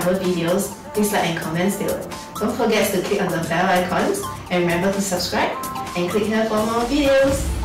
videos, please like and comment below. Don't forget to click on the bell icons and remember to subscribe and click here for more videos.